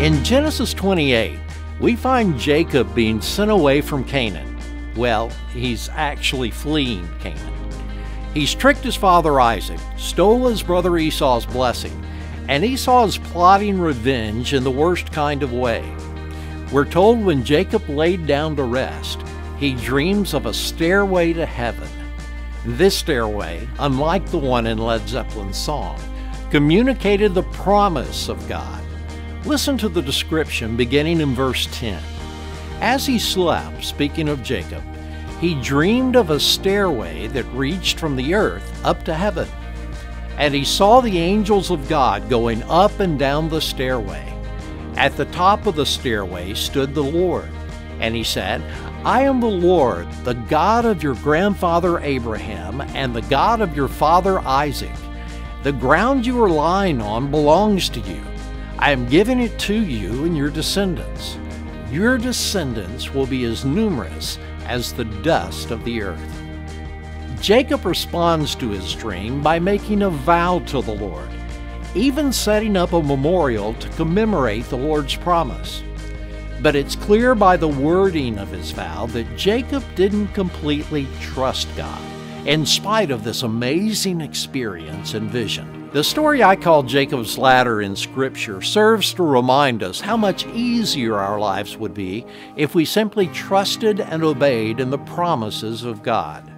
In Genesis 28, we find Jacob being sent away from Canaan. Well, he's actually fleeing Canaan. He's tricked his father Isaac, stole his brother Esau's blessing, and Esau is plotting revenge in the worst kind of way. We're told when Jacob laid down to rest, he dreams of a stairway to heaven. This stairway, unlike the one in Led Zeppelin's song, communicated the promise of God. Listen to the description beginning in verse 10. As he slept, speaking of Jacob, he dreamed of a stairway that reached from the earth up to heaven. And he saw the angels of God going up and down the stairway. At the top of the stairway stood the Lord, and he said, I am the Lord, the God of your grandfather Abraham, and the God of your father Isaac. The ground you are lying on belongs to you. I am giving it to you and your descendants. Your descendants will be as numerous as the dust of the earth. Jacob responds to his dream by making a vow to the Lord, even setting up a memorial to commemorate the Lord's promise. But it's clear by the wording of his vow that Jacob didn't completely trust God, in spite of this amazing experience and vision. The story I call Jacob's Ladder in Scripture serves to remind us how much easier our lives would be if we simply trusted and obeyed in the promises of God.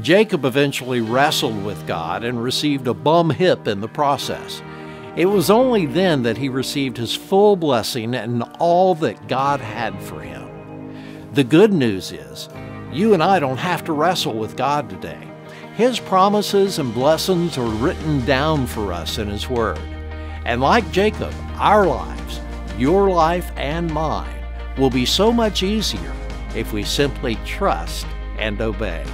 Jacob eventually wrestled with God and received a bum hip in the process. It was only then that he received his full blessing and all that God had for him. The good news is, you and I don't have to wrestle with God today. His promises and blessings are written down for us in His Word. And like Jacob, our lives, your life and mine, will be so much easier if we simply trust and obey.